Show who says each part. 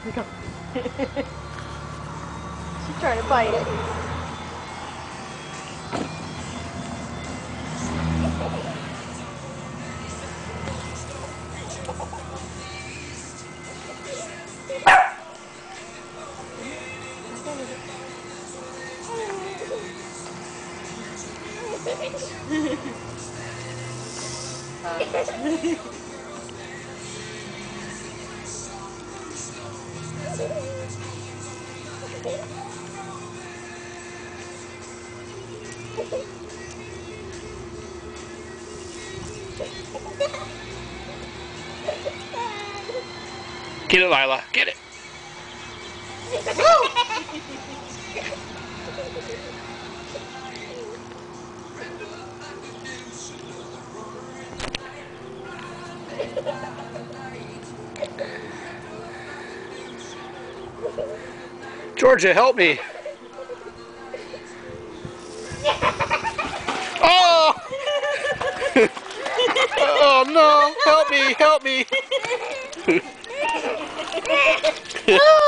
Speaker 1: She's trying to bite it.
Speaker 2: Get it, Lyla. Get it. Georgia, help me. Oh! oh no! Help me! Help me!